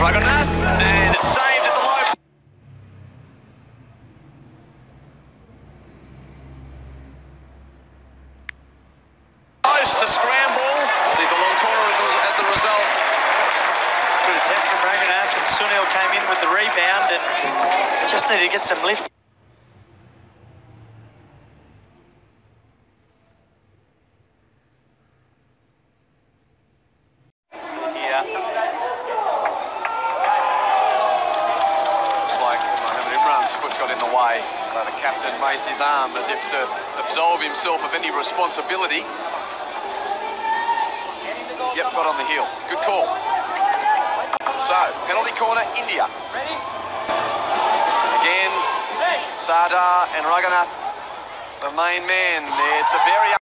Raghunath, and it's saved at the low. Close to scramble. Sees a long corner as the result. Good attempt from Raghunath, and Sunil came in with the rebound and just needed to get some lift. Foot got in the way. Uh, the captain raised his arm as if to absolve himself of any responsibility. Yep, got on the heel. Good call. So, penalty corner, India. Again, Sardar and Raghunath, the main man. It's a very